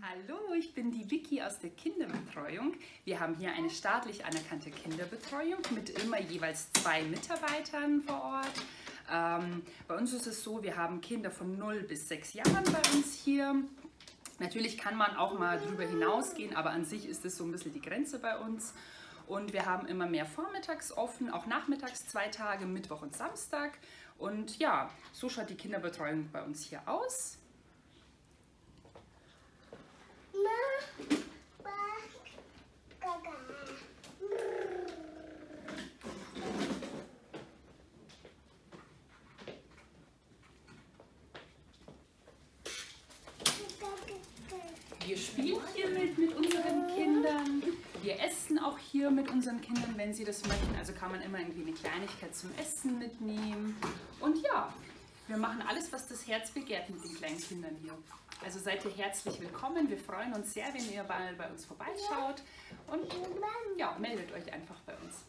Hallo, ich bin die Vicky aus der Kinderbetreuung. Wir haben hier eine staatlich anerkannte Kinderbetreuung mit immer jeweils zwei Mitarbeitern vor Ort. Ähm, bei uns ist es so, wir haben Kinder von 0 bis 6 Jahren bei uns hier. Natürlich kann man auch mal drüber hinausgehen, aber an sich ist es so ein bisschen die Grenze bei uns. Und wir haben immer mehr vormittags offen, auch nachmittags zwei Tage, Mittwoch und Samstag. Und ja, so schaut die Kinderbetreuung bei uns hier aus. Wir spielen hier mit, mit unseren Kindern. Wir essen auch hier mit unseren Kindern, wenn sie das möchten. Also kann man immer irgendwie eine Kleinigkeit zum Essen mitnehmen. Und ja, wir machen alles, was das Herz begehrt mit den kleinen Kindern hier. Also seid ihr herzlich willkommen. Wir freuen uns sehr, wenn ihr mal bei uns vorbeischaut. Und ja, meldet euch einfach bei uns.